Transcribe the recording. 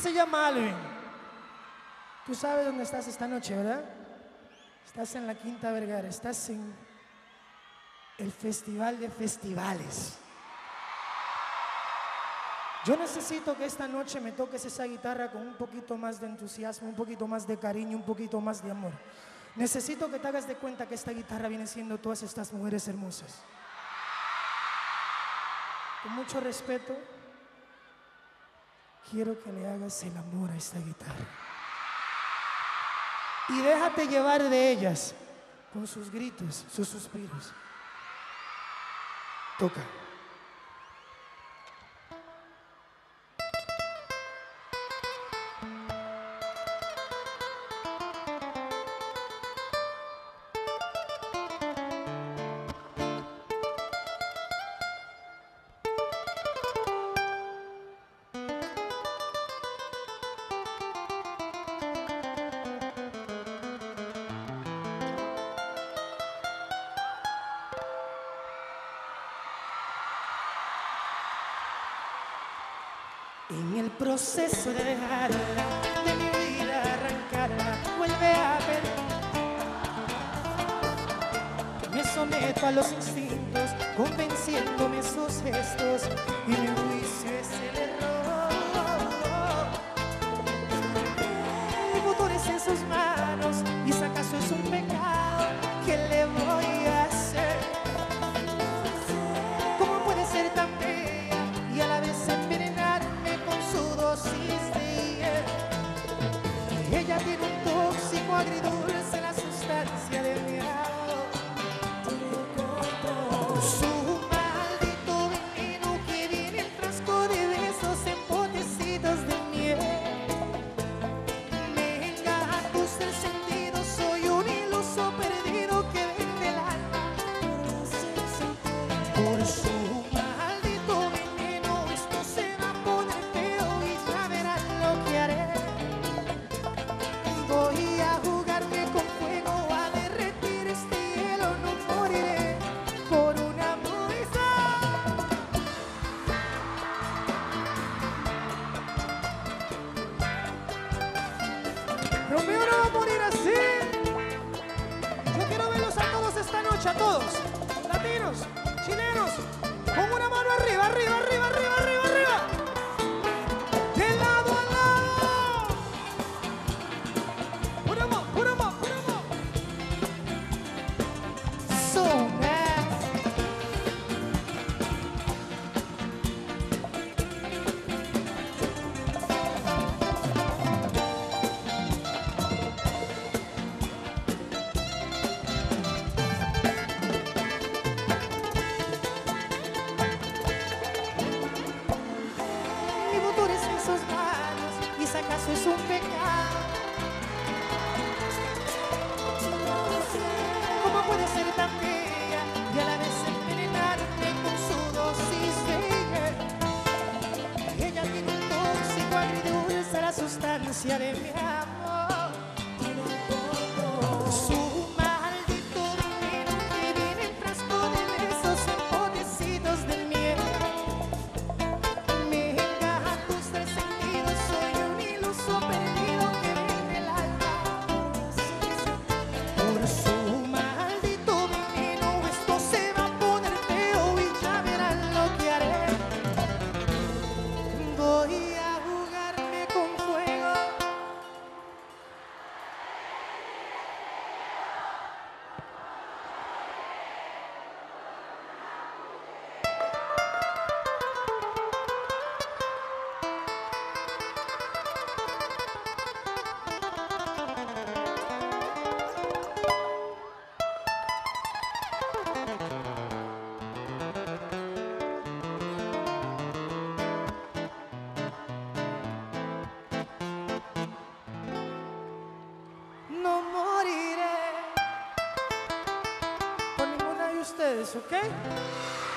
se llama Alvin. Tú sabes dónde estás esta noche, ¿verdad? Estás en la Quinta Vergara, estás en el Festival de Festivales. Yo necesito que esta noche me toques esa guitarra con un poquito más de entusiasmo, un poquito más de cariño, un poquito más de amor. Necesito que te hagas de cuenta que esta guitarra viene siendo todas estas mujeres hermosas. Con mucho respeto, quiero que le hagas el amor a esta guitarra. Y déjate llevar de ellas con sus gritos, sus suspiros. Toca. En el proceso de dejarla, de mi vida arrancarla, vuelve a ver. Me someto a los instintos, convenciéndome sus gestos y mi juicio es el the. Noche, a todos. Latinos, chilenos, con una mano arriba, arriba, arriba, sustancia de mi amor. Ustedes, ¿ok?